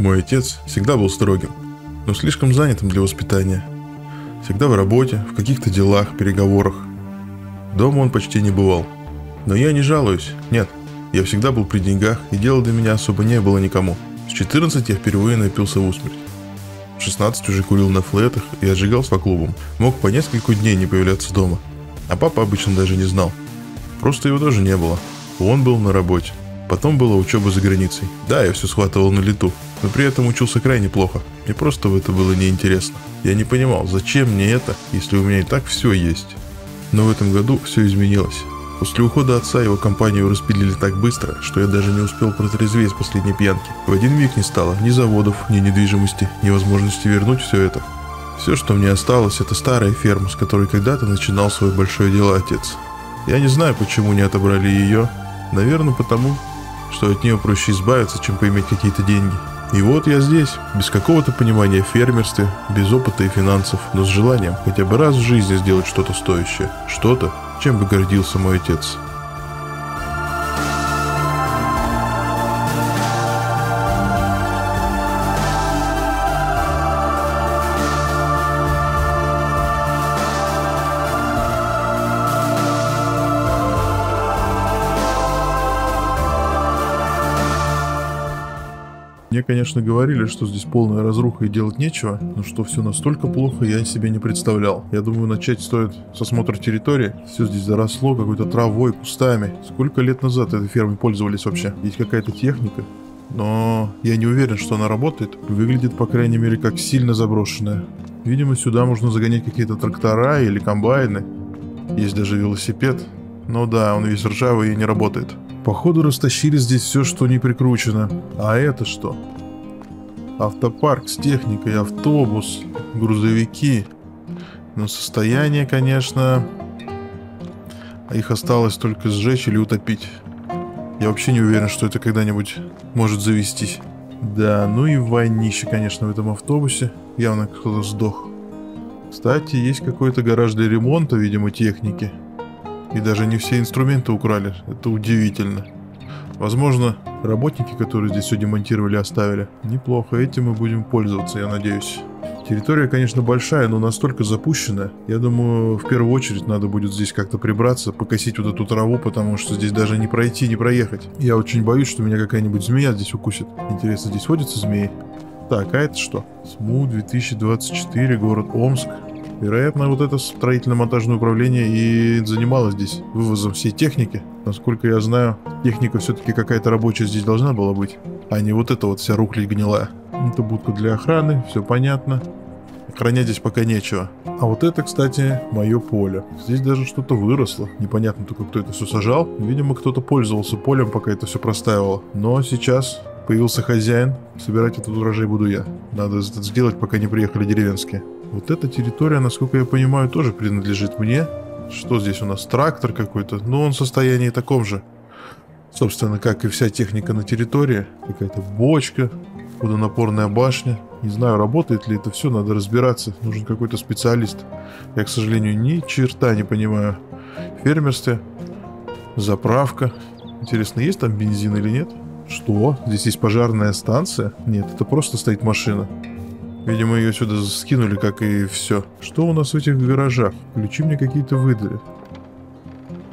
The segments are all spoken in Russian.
Мой отец всегда был строгим, но слишком занятым для воспитания. Всегда в работе, в каких-то делах, переговорах. Дома он почти не бывал. Но я не жалуюсь, нет. Я всегда был при деньгах, и дела до меня особо не было никому. С 14 я впервые напился в усмерть. В 16 уже курил на флетах и отжигал по клубам. Мог по несколько дней не появляться дома. А папа обычно даже не знал. Просто его тоже не было. Он был на работе. Потом была учеба за границей. Да, я все схватывал на лету, но при этом учился крайне плохо. Мне просто в это было неинтересно. Я не понимал, зачем мне это, если у меня и так все есть. Но в этом году все изменилось. После ухода отца его компанию распилили так быстро, что я даже не успел протрезветь с последней пьянки. В один миг не стало ни заводов, ни недвижимости, ни возможности вернуть все это. Все, что мне осталось, это старая ферма, с которой когда-то начинал свое большое дело отец. Я не знаю, почему не отобрали ее. Наверное, потому, что от нее проще избавиться, чем поиметь какие-то деньги. И вот я здесь, без какого-то понимания в фермерстве, без опыта и финансов, но с желанием хотя бы раз в жизни сделать что-то стоящее. Что-то, чем бы гордился мой отец. Конечно, говорили, что здесь полная разруха и делать нечего, но что все настолько плохо, я себе не представлял. Я думаю, начать стоит с осмотра территории. Все здесь заросло какой-то травой, кустами. Сколько лет назад этой фермой пользовались вообще? Есть какая-то техника, но я не уверен, что она работает. Выглядит, по крайней мере, как сильно заброшенная. Видимо, сюда можно загонять какие-то трактора или комбайны. Есть даже велосипед. Но да, он весь ржавый и не работает. Походу растащили здесь все, что не прикручено. А это что? Автопарк с техникой, автобус, грузовики. Но состояние, конечно... А их осталось только сжечь или утопить. Я вообще не уверен, что это когда-нибудь может завестись. Да, ну и войнище, конечно, в этом автобусе. Явно кто-то сдох. Кстати, есть какой-то гараж для ремонта, видимо, техники. И даже не все инструменты украли. Это удивительно. Возможно, работники, которые здесь все демонтировали, оставили. Неплохо, этим мы будем пользоваться, я надеюсь. Территория, конечно, большая, но настолько запущенная. Я думаю, в первую очередь надо будет здесь как-то прибраться, покосить вот эту траву, потому что здесь даже не пройти, не проехать. Я очень боюсь, что меня какая-нибудь змея здесь укусит. Интересно, здесь водятся змеи? Так, а это что? СМУ 2024, город Омск. Вероятно, вот это строительно-монтажное управление и занималось здесь вывозом всей техники. Насколько я знаю, техника все-таки какая-то рабочая здесь должна была быть, а не вот эта вот вся рухлядь гнилая. Это будка для охраны, все понятно. Охранять здесь пока нечего. А вот это, кстати, мое поле. Здесь даже что-то выросло. Непонятно только, кто это все сажал. Видимо, кто-то пользовался полем, пока это все простаивало. Но сейчас появился хозяин. Собирать этот урожай буду я. Надо это сделать, пока не приехали деревенские. Вот эта территория, насколько я понимаю, тоже принадлежит мне. Что здесь у нас? Трактор какой-то. Но он в состоянии таком же. Собственно, как и вся техника на территории. Какая-то бочка, водонапорная башня. Не знаю, работает ли это все, надо разбираться. Нужен какой-то специалист. Я, к сожалению, ни черта не понимаю. Фермерстве. Заправка. Интересно, есть там бензин или нет? Что? Здесь есть пожарная станция? Нет, это просто стоит машина. Видимо, ее сюда скинули, как и все. Что у нас в этих гаражах? Ключи мне какие-то выдали.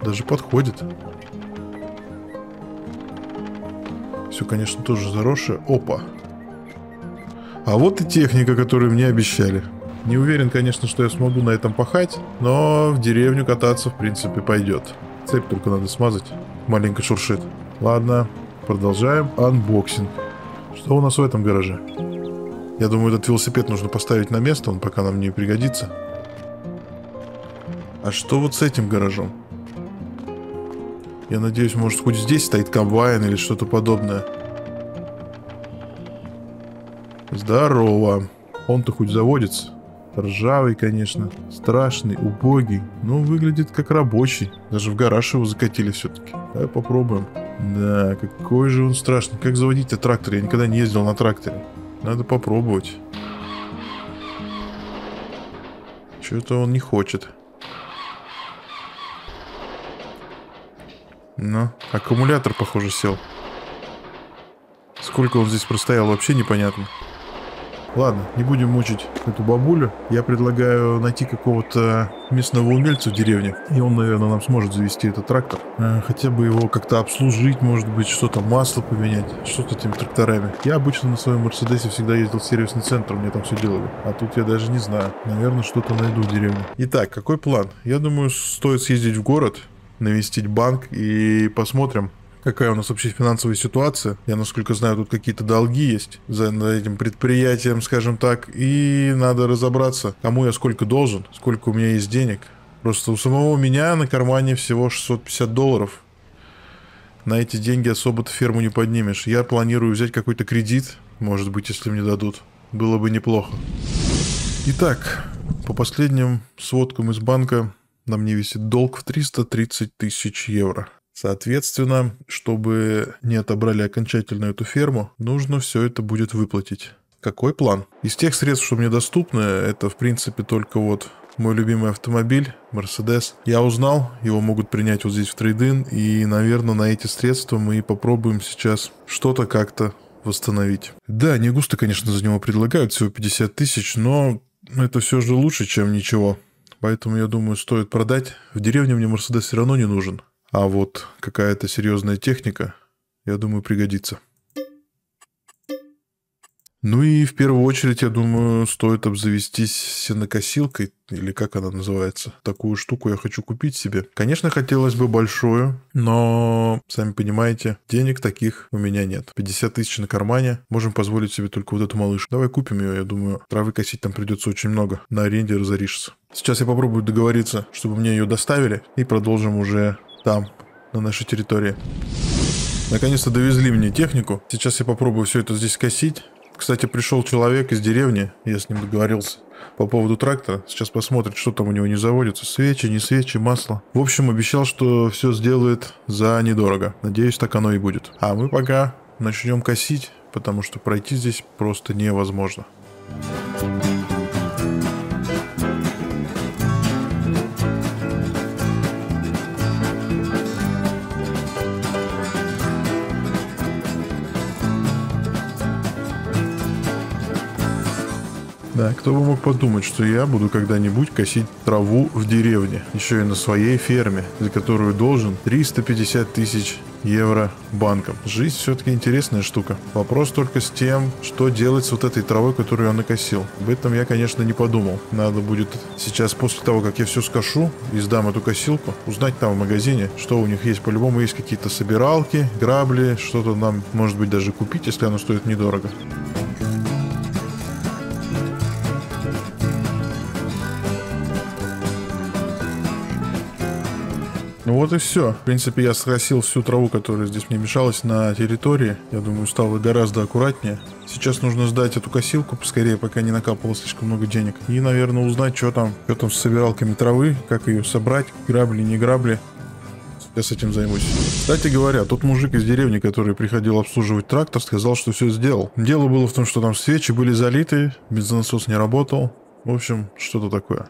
Даже подходит. Все, конечно, тоже заросшее. Опа. А вот и техника, которую мне обещали. Не уверен, конечно, что я смогу на этом пахать, но в деревню кататься, в принципе, пойдет. Цепь только надо смазать. Маленько шуршит. Ладно, продолжаем unboxing. Что у нас в этом гараже? Я думаю, этот велосипед нужно поставить на место, он пока нам не пригодится. А что вот с этим гаражом? Я надеюсь, может, хоть здесь стоит комбайн или что-то подобное. Здорово. Он-то хоть заводится. Ржавый, конечно. Страшный, убогий. Но выглядит как рабочий. Даже в гараж его закатили все-таки. Давай попробуем. Да, какой же он страшный. Как заводить этот трактор? Я никогда не ездил на тракторе. Надо попробовать. Что-то он не хочет. Ну, аккумулятор, похоже, сел. Сколько он здесь простоял, вообще непонятно. Ладно, не будем мучить эту бабулю. Я предлагаю найти какого-то местного умельца в деревне. И он, наверное, нам сможет завести этот трактор. Э, хотя бы его как-то обслужить, может быть, что-то масло поменять. Что-то этими тракторами. Я обычно на своем Мерседесе всегда ездил в сервисный центр, мне там все делали. А тут я даже не знаю. Наверное, что-то найду в деревне. Итак, какой план? Я думаю, стоит съездить в город, навестить банк и посмотрим, какая у нас вообще финансовая ситуация. Я, насколько знаю, тут какие-то долги есть за этим предприятием, скажем так. И надо разобраться, кому я сколько должен, сколько у меня есть денег. Просто у самого меня на кармане всего 650 долларов. На эти деньги особо-то ферму не поднимешь. Я планирую взять какой-то кредит, может быть, если мне дадут. Было бы неплохо. Итак, по последним сводкам из банка на мне висит долг в 330 тысяч евро. Соответственно, чтобы не отобрали окончательно эту ферму, нужно все это будет выплатить. Какой план? Из тех средств, что мне доступны, это в принципе только вот мой любимый автомобиль, Mercedes. Я узнал, его могут принять вот здесь в трейдин, и, наверное, на эти средства мы попробуем сейчас что-то как-то восстановить. Да, не густо, конечно, за него предлагают, всего 50 тысяч, но это все же лучше, чем ничего. Поэтому, я думаю, стоит продать. В деревне мне Mercedes все равно не нужен. А вот какая-то серьезная техника, я думаю, пригодится. Ну и в первую очередь, я думаю, стоит обзавестись сенокосилкой, или как она называется. Такую штуку я хочу купить себе. Конечно, хотелось бы большую, но, сами понимаете, денег таких у меня нет. 50 тысяч на кармане, можем позволить себе только вот эту малышку. Давай купим ее, я думаю, травы косить там придется очень много. На аренде разоришься. Сейчас я попробую договориться, чтобы мне ее доставили, и продолжим уже там, на нашей территории. Наконец-то довезли мне технику. Сейчас я попробую все это здесь косить. Кстати, пришел человек из деревни, я с ним договорился по поводу трактора. Сейчас посмотрит, что там у него не заводится. Свечи, не свечи, масло. В общем, обещал, что все сделает за недорого. Надеюсь, так оно и будет. А мы пока начнем косить, потому что пройти здесь просто невозможно. Thank Да, кто бы мог подумать, что я буду когда-нибудь косить траву в деревне, еще и на своей ферме, за которую должен 350 тысяч евро банком. Жизнь все-таки интересная штука. Вопрос только с тем, что делать с вот этой травой, которую я накосил. Об этом я, конечно, не подумал. Надо будет сейчас, после того, как я все скошу и сдам эту косилку, узнать там в магазине, что у них есть. По-любому есть какие-то собиралки, грабли, что-то нам, может быть, даже купить, если оно стоит недорого. Вот и все. В принципе, я скрасил всю траву, которая здесь мне мешалась на территории. Я думаю, стало гораздо аккуратнее. Сейчас нужно сдать эту косилку поскорее, пока не накапало слишком много денег. И, наверное, узнать, что там, что там с собиралками травы, как ее собрать, грабли, не грабли. Я с этим займусь. Кстати говоря, тот мужик из деревни, который приходил обслуживать трактор, сказал, что все сделал. Дело было в том, что там свечи были залиты, бензонасос не работал. В общем, что-то такое.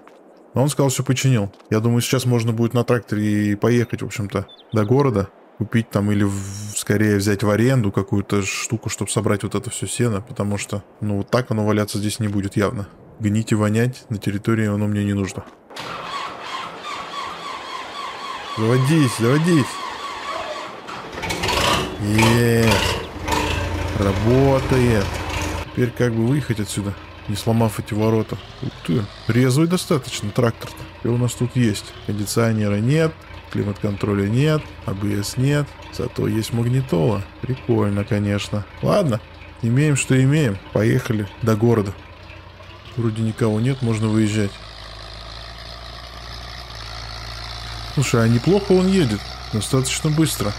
Но он сказал, все починил. Я думаю, сейчас можно будет на тракторе и поехать, в общем-то, до города. Купить там или в, скорее взять в аренду какую-то штуку, чтобы собрать вот это все сено. Потому что, ну, вот так оно валяться здесь не будет явно. Гнить и вонять на территории оно мне не нужно. Заводись, заводись. Есть. Работает. Теперь как бы выехать отсюда не сломав эти ворота. Ух ты, резвый достаточно трактор-то. И у нас тут есть. Кондиционера нет, климат-контроля нет, АБС нет, зато есть магнитола. Прикольно, конечно. Ладно, имеем, что имеем. Поехали до города. Вроде никого нет, можно выезжать. Слушай, а неплохо он едет. Достаточно быстро.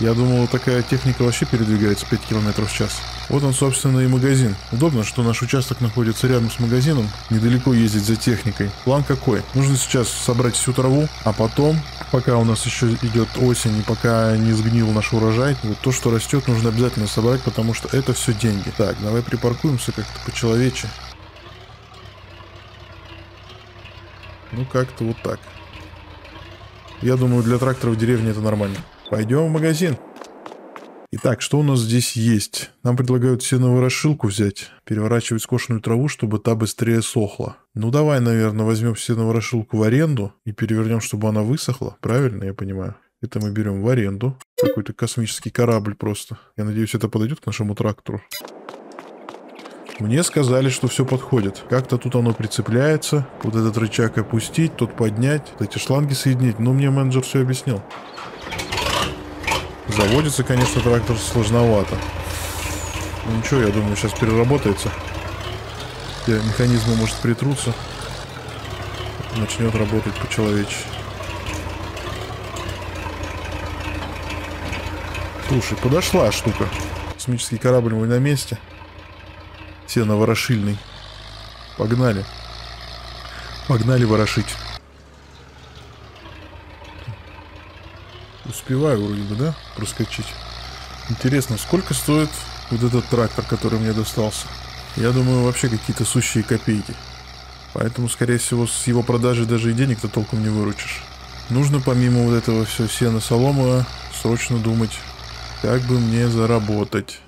Я думал, такая техника вообще передвигается 5 км в час. Вот он, собственно, и магазин. Удобно, что наш участок находится рядом с магазином, недалеко ездить за техникой. План какой? Нужно сейчас собрать всю траву, а потом, пока у нас еще идет осень и пока не сгнил наш урожай, вот то, что растет, нужно обязательно собрать, потому что это все деньги. Так, давай припаркуемся как-то по-человече. Ну, как-то вот так. Я думаю, для трактора в деревне это нормально. Пойдем в магазин. Итак, что у нас здесь есть? Нам предлагают сеново-ворошилку взять, переворачивать скошенную траву, чтобы та быстрее сохла. Ну давай, наверное, возьмем сеново-ворошилку в аренду и перевернем, чтобы она высохла. Правильно я понимаю? Это мы берем в аренду. Какой-то космический корабль просто. Я надеюсь, это подойдет к нашему трактору. Мне сказали, что все подходит. Как-то тут оно прицепляется. Вот этот рычаг опустить, тот поднять, вот эти шланги соединить. Но мне менеджер все объяснил. Заводится, конечно, трактор сложновато. Ну ничего, я думаю, сейчас переработается. Все механизмы, может, притрутся. Начнет работать по-человечески. Слушай, подошла штука. Космический корабль мой на месте. Сено-ворошильный. Погнали. Погнали ворошить. Успеваю вроде бы, да, проскочить. Интересно, сколько стоит вот этот трактор, который мне достался? Я думаю, вообще какие-то сущие копейки. Поэтому, скорее всего, с его продажи даже и денег-то толком не выручишь. Нужно помимо вот этого все сена солома срочно думать, как бы мне заработать.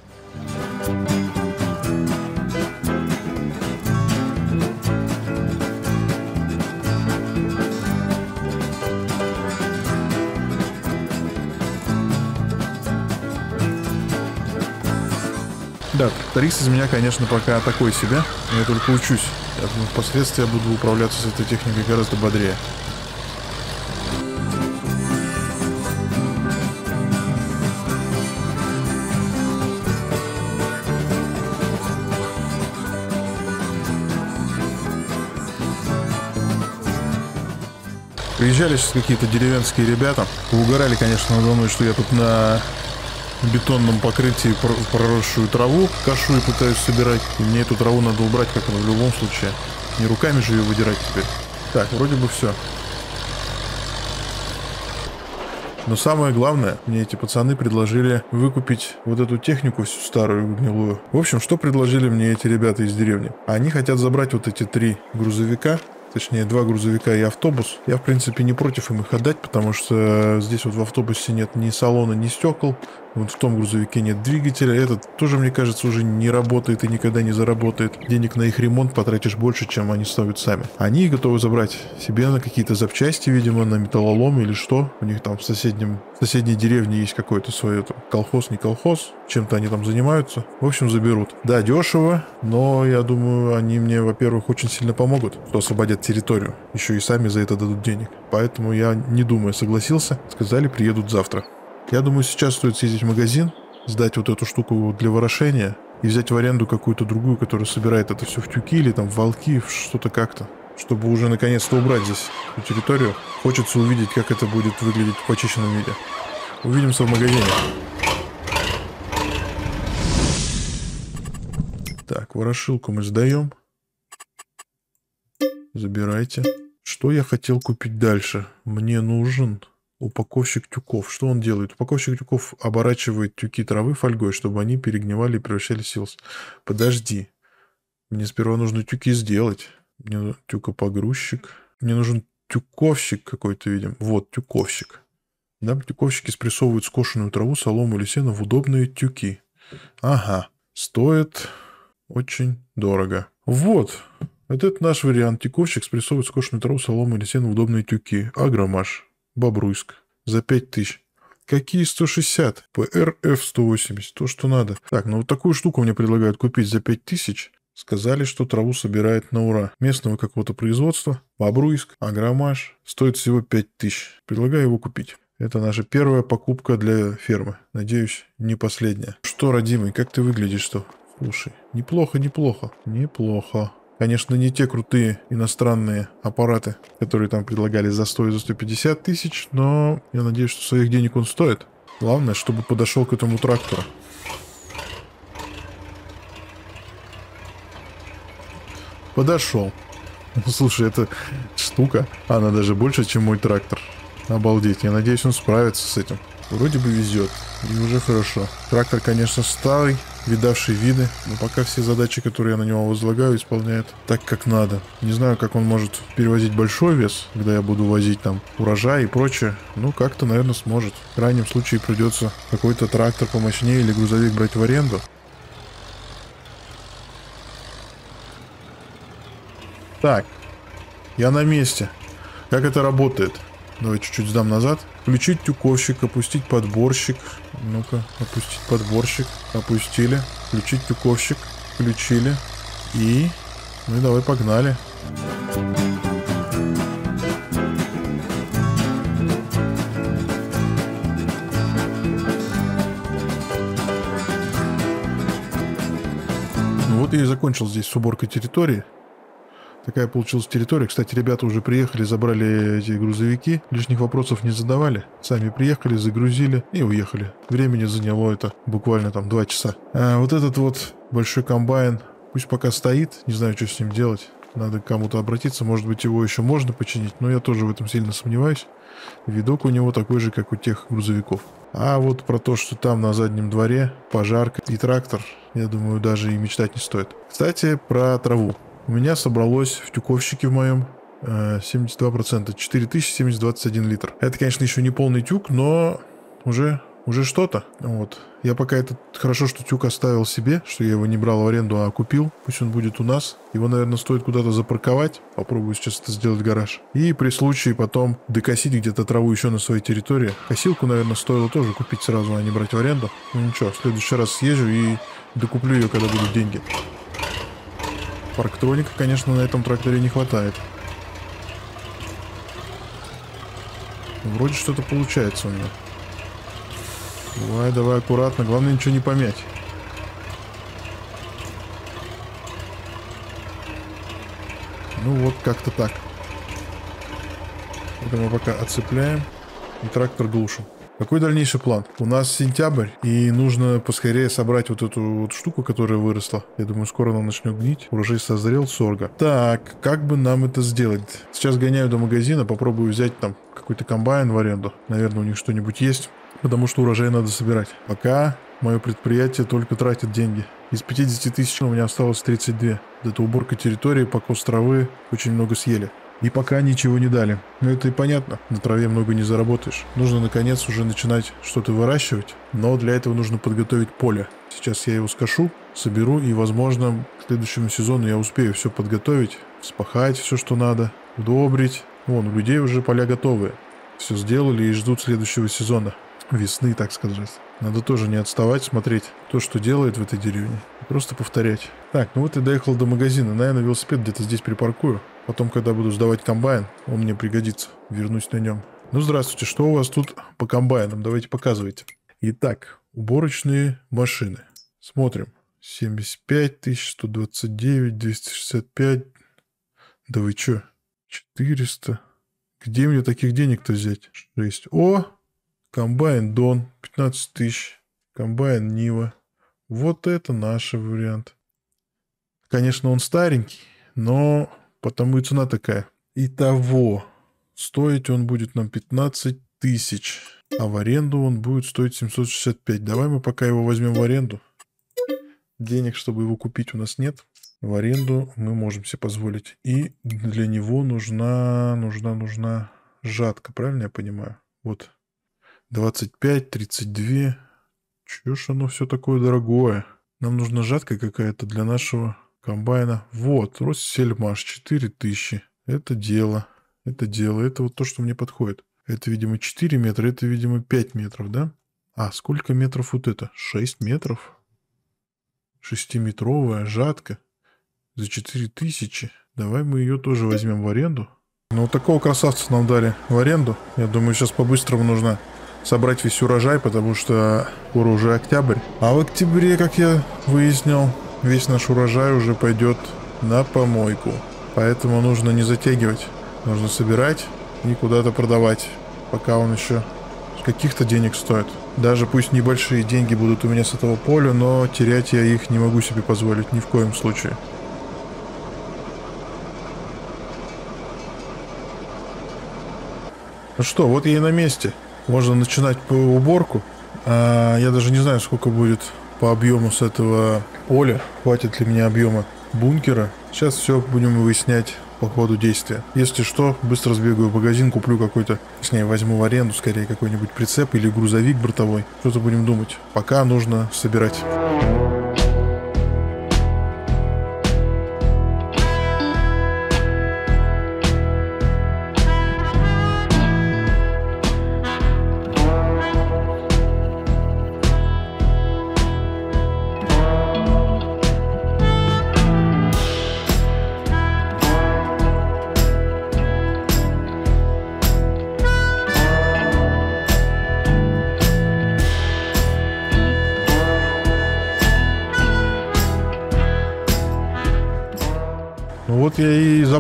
Да, тракторист из меня, конечно, пока такой себе. Я только учусь. Я думаю, впоследствии я буду управляться с этой техникой гораздо бодрее. Приезжали сейчас какие-то деревенские ребята. Угорали, конечно, надо мной, что я тут на бетонном покрытии проросшую траву кашу и пытаюсь собирать. И мне эту траву надо убрать, как в любом случае. Не руками же ее выдирать теперь. Так, вроде бы все. Но самое главное, мне эти пацаны предложили выкупить вот эту технику всю старую гнилую. В общем, что предложили мне эти ребята из деревни? Они хотят забрать вот эти три грузовика, точнее два грузовика и автобус. Я, в принципе, не против им их отдать, потому что здесь вот в автобусе нет ни салона, ни стекол. Вот в том грузовике нет двигателя. Этот тоже, мне кажется, уже не работает и никогда не заработает. Денег на их ремонт потратишь больше, чем они ставят сами. Они готовы забрать себе на какие-то запчасти, видимо, на металлолом или что. У них там в соседнем, в соседней деревне есть какой-то свой это, колхоз, не колхоз. Чем-то они там занимаются. В общем, заберут. Да, дешево, но я думаю, они мне, во-первых, очень сильно помогут, что освободят территорию. Еще и сами за это дадут денег. Поэтому я, не думая, согласился. Сказали, приедут завтра. Я думаю, сейчас стоит съездить в магазин, сдать вот эту штуку для ворошения и взять в аренду какую-то другую, которая собирает это все в тюки или там в волки, что-то как-то. Чтобы уже наконец-то убрать здесь эту территорию. Хочется увидеть, как это будет выглядеть в почищенном виде. Увидимся в магазине. Так, ворошилку мы сдаем. Забирайте. Что я хотел купить дальше? Мне нужен Упаковщик тюков. Что он делает? Упаковщик тюков оборачивает тюки травы фольгой, чтобы они перегнивали и превращались в силос. Подожди. Мне сперва нужно тюки сделать. Мне тюкопогрузчик. Мне нужен тюковщик какой-то, видим. Вот, тюковщик. Да, тюковщики спрессовывают скошенную траву, солому или сено в удобные тюки. Ага. Стоит очень дорого. Вот. Это наш вариант. Тюковщик спрессовывает скошенную траву, солому или сено в удобные тюки. Агромаш. Бобруйск. За 5000. Какие 160? ПРФ 180. То, что надо. Так, ну вот такую штуку мне предлагают купить за 5000. Сказали, что траву собирает на ура. Местного какого-то производства. Бобруйск. Агромаш. Стоит всего 5000. Предлагаю его купить. Это наша первая покупка для фермы. Надеюсь, не последняя. Что, родимый, как ты выглядишь, что? Слушай, неплохо, неплохо. Неплохо. Конечно, не те крутые иностранные аппараты, которые там предлагали за 100 и за 150 тысяч, но я надеюсь, что своих денег он стоит. Главное, чтобы подошел к этому трактору. Подошел. Слушай, эта штука, она даже больше, чем мой трактор. Обалдеть, я надеюсь, он справится с этим. Вроде бы везет, и уже хорошо. Трактор, конечно, старый, видавший виды, но пока все задачи, которые я на него возлагаю, исполняет так, как надо. Не знаю, как он может перевозить большой вес, когда я буду возить там урожай и прочее. Ну, как-то, наверное, сможет. В крайнем случае придется какой-то трактор помощнее или грузовик брать в аренду. Так, я на месте. Как это работает? Давай чуть-чуть сдам назад. Включить тюковщик, опустить подборщик. Ну-ка, опустить подборщик. Опустили. Включить тюковщик. Включили. И... Ну и давай погнали. Ну вот я и закончил здесь с уборкой территории. Такая получилась территория. Кстати, ребята уже приехали, забрали эти грузовики. Лишних вопросов не задавали. Сами приехали, загрузили и уехали. Времени заняло это буквально там два часа. А вот этот вот большой комбайн, пусть пока стоит. Не знаю, что с ним делать. Надо к кому-то обратиться. Может быть, его еще можно починить. Но я тоже в этом сильно сомневаюсь. Видок у него такой же, как у тех грузовиков. А вот про то, что там на заднем дворе пожарка и трактор, я думаю, даже и мечтать не стоит. Кстати, про траву. У меня собралось в тюковщике в моем 72%, 407021 литр. Это, конечно, еще не полный тюк, но уже, уже что-то. Вот. Я пока этот... Хорошо, что тюк оставил себе, что я его не брал в аренду, а купил. Пусть он будет у нас. Его, наверное, стоит куда-то запарковать. Попробую сейчас это сделать гараж. И при случае потом докосить где-то траву еще на своей территории. Косилку, наверное, стоило тоже купить сразу, а не брать в аренду. Ну ничего, в следующий раз съезжу и докуплю ее, когда будут деньги. Парктроника, конечно, на этом тракторе не хватает. Вроде что-то получается у меня. Давай, давай, аккуратно. Главное ничего не помять. Ну вот, как-то так. Это мы пока отцепляем. И трактор глушим. Какой дальнейший план? У нас сентябрь, и нужно поскорее собрать вот эту вот штуку, которая выросла. Я думаю, скоро она начнет гнить. Урожай созрел, сорга. Так, как бы нам это сделать? Сейчас гоняю до магазина, попробую взять там какой-то комбайн в аренду. Наверное, у них что-нибудь есть, потому что урожай надо собирать. Пока мое предприятие только тратит деньги. Из 50 тысяч у меня осталось 32. Это уборка территории, покос травы, очень много съели. И пока ничего не дали. Но это и понятно, на траве много не заработаешь. Нужно наконец уже начинать что-то выращивать, но для этого нужно подготовить поле. Сейчас я его скошу, соберу и, возможно, к следующему сезону я успею все подготовить, вспахать все, что надо, удобрить. Вон, у людей уже поля готовые. Все сделали и ждут следующего сезона. Весны, так сказать. Надо тоже не отставать, смотреть то, что делает в этой деревне. Просто повторять. Так, ну вот и доехал до магазина. Наверное, велосипед где-то здесь припаркую. Потом, когда буду сдавать комбайн, он мне пригодится. Вернусь на нем. Ну, здравствуйте, что у вас тут по комбайнам? Давайте показывайте. Итак, уборочные машины. Смотрим. 75 тысяч, 129, 265. Да вы чё? 400. Где мне таких денег-то взять? 6. О! Комбайн Дон. 15 тысяч. Комбайн Нива. Вот это наш вариант. Конечно, он старенький, но Потому и цена такая. Итого, стоить он будет нам 15 тысяч, а в аренду он будет стоить 765. Давай мы пока его возьмем в аренду. Денег, чтобы его купить, у нас нет. В аренду мы можем себе позволить. И для него нужна, нужна, нужна жатка, правильно я понимаю? Вот 25, 32. Чё ж оно все такое дорогое? Нам нужна жатка какая-то для нашего комбайна. Вот, Россельмаш 4000. Это дело. Это дело. Это вот то, что мне подходит. Это, видимо, 4 метра, это, видимо, 5 метров, да? А, сколько метров вот это? 6 метров? Шестиметровая жатка за 4000. Давай мы ее тоже возьмем в аренду. Ну, вот такого красавца нам дали в аренду. Я думаю, сейчас по-быстрому нужно собрать весь урожай, потому что скоро уже октябрь. А в октябре, как я выяснил, весь наш урожай уже пойдет на помойку. Поэтому нужно не затягивать. Нужно собирать и куда-то продавать, пока он еще каких-то денег стоит. Даже пусть небольшие деньги будут у меня с этого поля, но терять я их не могу себе позволить ни в коем случае. Ну что, вот я и на месте. Можно начинать по уборку. А, я даже не знаю, сколько будет по объему с этого поля, хватит ли мне объема бункера. Сейчас все будем выяснять по ходу действия. Если что, быстро сбегаю в магазин, куплю какой-то, точнее, возьму в аренду скорее какой-нибудь прицеп или грузовик бортовой. Что-то будем думать. Пока нужно собирать.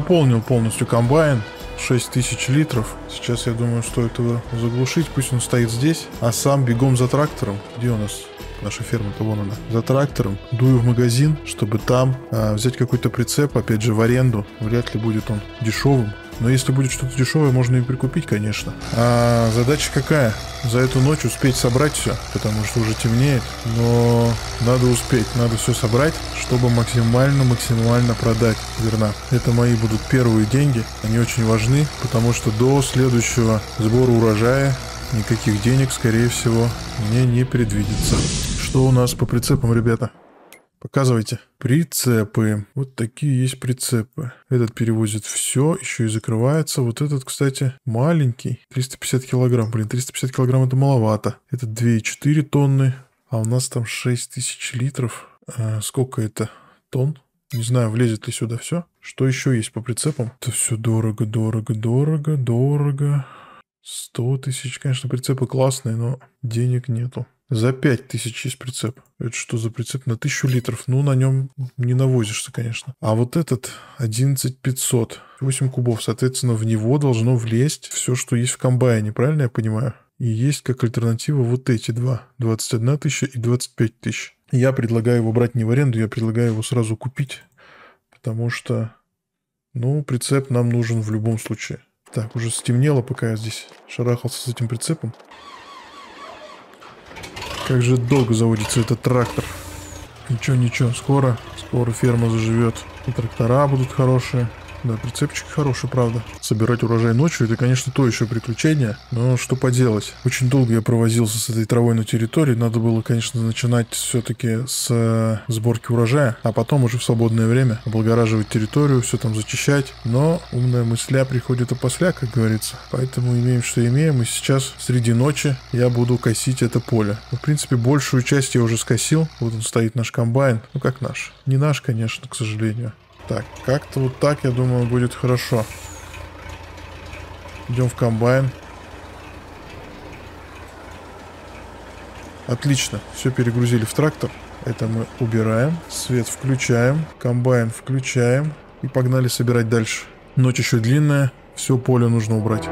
Заполнил полностью комбайн. 6000 литров. Сейчас я думаю, стоит его заглушить. Пусть он стоит здесь. А сам бегом за трактором. Где у нас наша ферма-то вон она. За трактором дую в магазин, чтобы там а, взять какой-то прицеп, опять же, в аренду. Вряд ли будет он дешевым. Но если будет что-то дешевое, можно и прикупить, конечно. А задача какая? За эту ночь успеть собрать все, потому что уже темнеет. Но надо успеть, надо все собрать, чтобы максимально-максимально продать зерна. Это мои будут первые деньги. Они очень важны, потому что до следующего сбора урожая никаких денег, скорее всего, мне не предвидится. Что у нас по прицепам, ребята? Показывайте. Прицепы. Вот такие есть прицепы. Этот перевозит все, еще и закрывается. Вот этот, кстати, маленький. 350 килограмм. Блин, 350 килограмм это маловато. Это 2,4 тонны. А у нас там 6000 литров. А сколько это тонн? Не знаю, влезет ли сюда все. Что еще есть по прицепам? Это все дорого, дорого, дорого, дорого. 100 тысяч, конечно, прицепы классные, но денег нету. За 5 тысяч есть прицеп. Это что за прицеп? На тысячу литров. Ну, на нем не навозишься, конечно. А вот этот 11500. 8 кубов. Соответственно, в него должно влезть все, что есть в комбайне. Правильно я понимаю? И есть как альтернатива вот эти два. 21 тысяча и 25 тысяч. Я предлагаю его брать не в аренду, я предлагаю его сразу купить. Потому что, ну, прицеп нам нужен в любом случае. Так, уже стемнело, пока я здесь шарахался с этим прицепом. Как же долго заводится этот трактор. Ничего, ничего, скоро, скоро ферма заживет. И трактора будут хорошие. Да, прицепчик хороший, правда. Собирать урожай ночью, это, конечно, то еще приключение, но что поделать. Очень долго я провозился с этой травой на территории. Надо было, конечно, начинать все-таки с э, сборки урожая, а потом уже в свободное время облагораживать территорию, все там зачищать. Но умная мысля приходит опосля, как говорится. Поэтому имеем, что имеем. И сейчас среди ночи я буду косить это поле. Ну, в принципе, большую часть я уже скосил. Вот он стоит наш комбайн. Ну, как наш. Не наш, конечно, к сожалению. Так, как-то вот так, я думаю, будет хорошо. Идем в комбайн. Отлично, все перегрузили в трактор. Это мы убираем. Свет включаем. Комбайн включаем. И погнали собирать дальше. Ночь еще длинная. Все поле нужно убрать.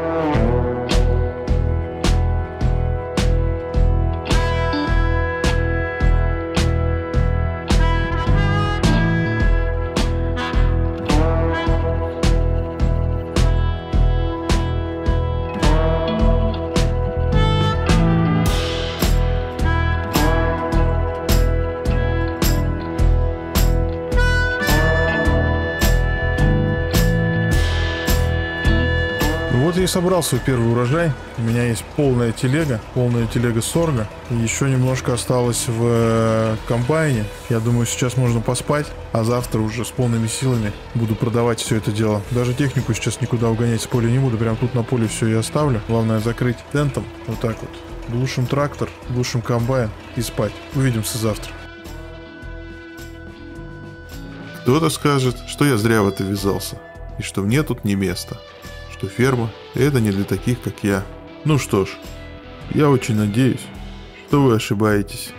Собрал свой первый урожай. У меня есть полная телега, полная телега сорга. Еще немножко осталось в э, комбайне. Я думаю, сейчас можно поспать, а завтра уже с полными силами буду продавать все это дело. Даже технику сейчас никуда угонять с поля не буду. Прям тут на поле все и оставлю. Главное закрыть тентом. Вот так вот. Глушим трактор, глушим комбайн и спать. Увидимся завтра. Кто-то скажет, что я зря в это ввязался, и что мне тут не место что ферма – это не для таких, как я. Ну что ж, я очень надеюсь, что вы ошибаетесь.